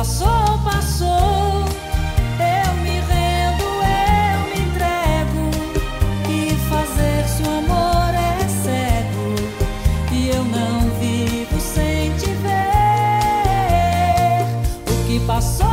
Passou, passou. Eu me rendo, eu me entrego. E fazer se o amor é cego. E eu não vivo sem te ver. O que passou.